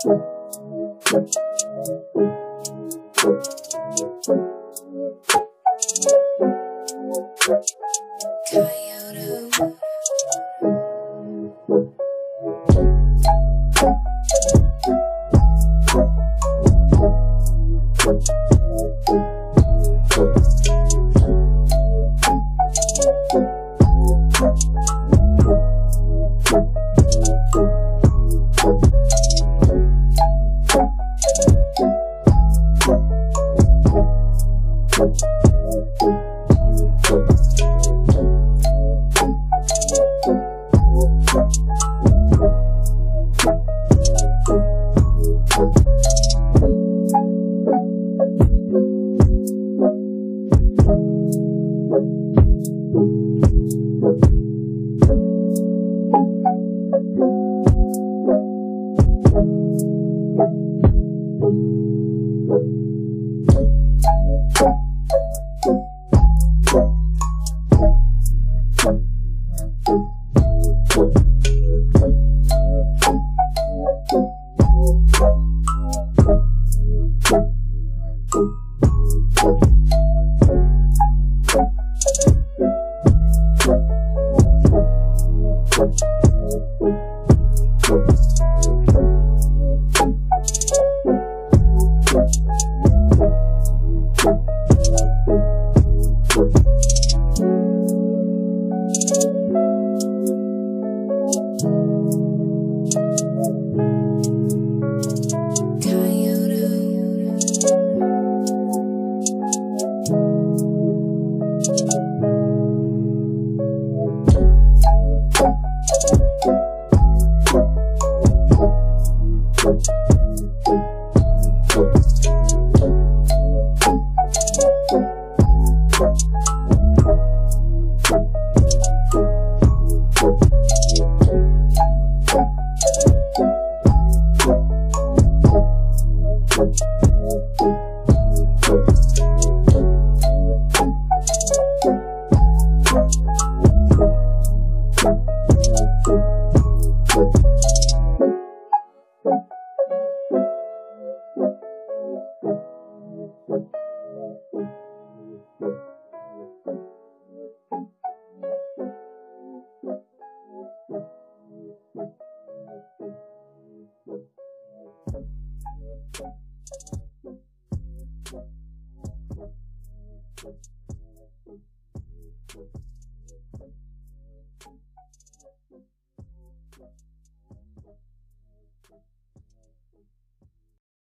Toyota. Thank